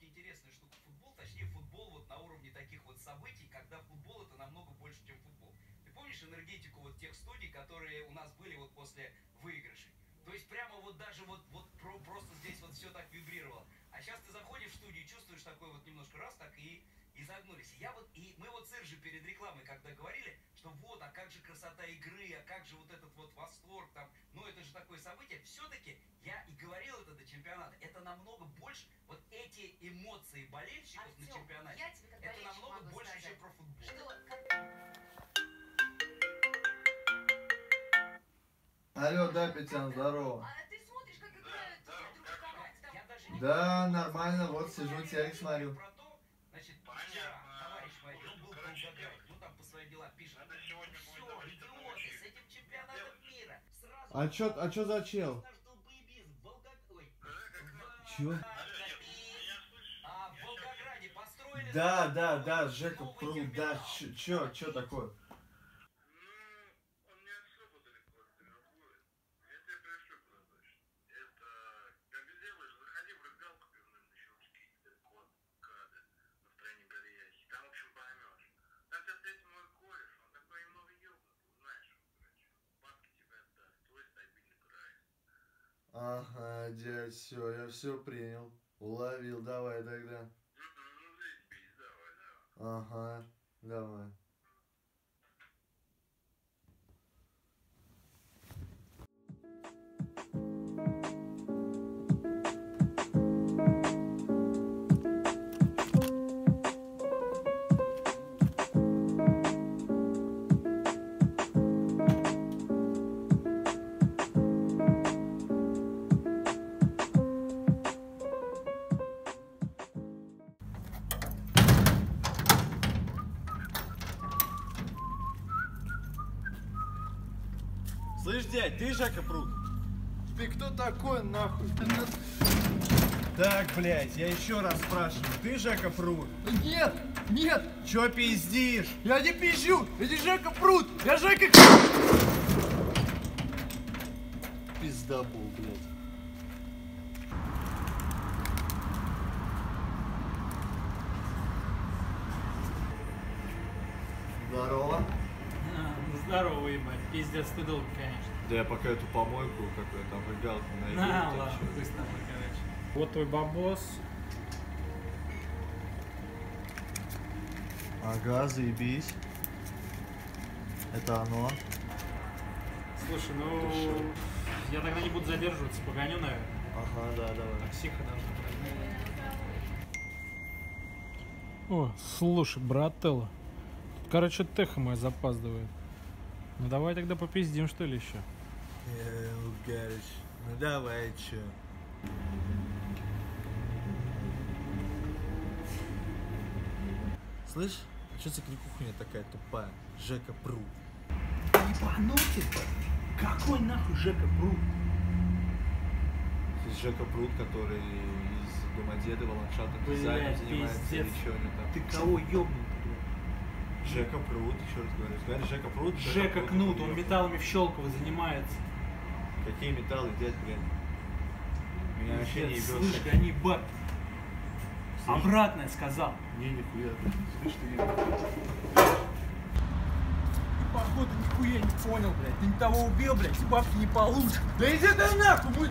интересная штука футбол, точнее футбол вот на уровне таких вот событий, когда футбол это намного больше, чем футбол. Ты помнишь энергетику вот тех студий, которые у нас были вот после выигрышей? То есть прямо вот даже вот, вот про, просто здесь вот все так вибрировало. А сейчас ты заходишь в студию и чувствуешь такой вот немножко раз так и, и загнулись. Я вот, и мы вот с Иржи перед рекламой, когда говорили, что вот, а как же красота игры, а как же вот этот вот восторг там, ну это же такое событие. Все-таки я и говорил это до чемпионата, это намного больше, эмоции болельщиков на Артём, чемпионате, тебе как это намного больше, сказать, чем про футбол. что как- Алло, да, Петян, здорово. А ты смотришь, как играют друг команд там. Я даже не Да, нормально, вот сижу, телек смотрю. Значит, вчера товарищ Ну, был короче, Волгоград, делать. ну там по своим делам пишет. Надо сегодня Все, будет давать это идиоты, учить. с этим чемпионатом мира. Сразу А чё, а чё за чел? в- Чё? Да, да, да, Жека Пруд, да, чё, чё, чё такое? Ага, дядь, все, я все принял. Уловил, давай тогда. Мгм, Ну, заебись, давай, давай. Ага, давай. Слышь, дядь, ты Жека Пруд? Ты кто такой, нахуй? Так, блядь, я еще раз спрашиваю, ты Жека Пруд? Нет, нет, Че пиздишь? я не пизжу, это Жека Пруд, я Жека... Пиздабол, блядь. Здорово. Здорово, ебать. Пиздец, ты долго, конечно. Да я пока эту помойку, какую там выгалку найду. На, ладно, с тобой, короче. Вот твой бабос. Ага, заебись. Это оно. Слушай, ну... Я тогда не буду задерживаться, погоню, наверное. Ага, да, давай. Таксиха должна О, слушай, брателло. Тут, короче, Теха моя запаздывает. Ну давай тогда попиздим, что ли, еще? Э. Ну давай, чё. Слышь, а что за крикухня такая тупая? Жека Пру. Ебанутый? Какой нахуй Жека Пруд? Жека Пруд, который из Домодедова ландшафтным Блядь, дизайном занимается пиздец. или они там. Ты кого блядь? Жека Пруд, еще раз говорю. Говори, Жека Пруд. Жека Пруд, Кнут, он металлами в Щелково занимается. Какие металлы, дядь, блядь? Меня вообще не ебет. Слышь, гони бабки. Обратно я сказал. Не, нихуя. Слышь, ты Ты, походу, нихуя не понял, блядь. Ты не того убил, блядь, и бабки не получишь. Да иди ты нахуй, будь...